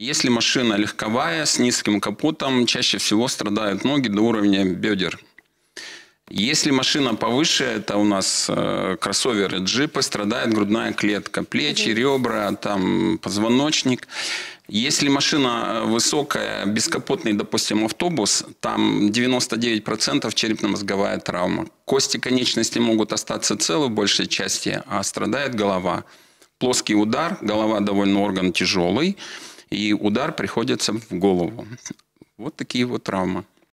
Если машина легковая, с низким капотом, чаще всего страдают ноги до уровня бедер. Если машина повыше, это у нас э, кроссоверы, джипы, страдает грудная клетка, плечи, ребра, там, позвоночник. Если машина э, высокая, бескапотный, допустим, автобус, там 99% черепно-мозговая травма. Кости конечности могут остаться целы в большей части, а страдает голова. Плоский удар, голова довольно орган тяжелый, и удар приходится в голову. Вот такие вот травмы.